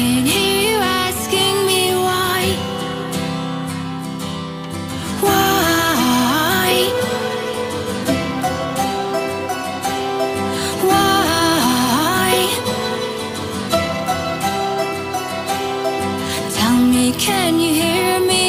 can hear you asking me why? Why? Why? Tell me, can you hear me?